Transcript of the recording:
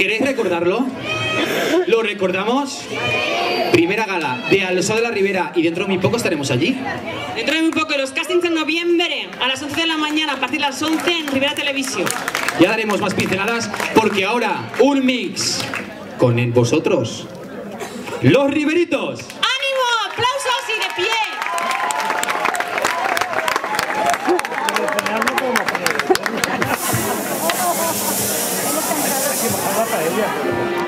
¿Queréis recordarlo? ¿Lo recordamos? Primera gala de Alonso de la Ribera y dentro de muy poco estaremos allí. Dentro de muy poco, los castings en noviembre a las 11 de la mañana, a partir de las 11 en Ribera Televisión. Ya daremos más pinceladas porque ahora un mix con vosotros, los riberitos. ¡Ánimo! ¡Aplausos y de pie! Dia bakal.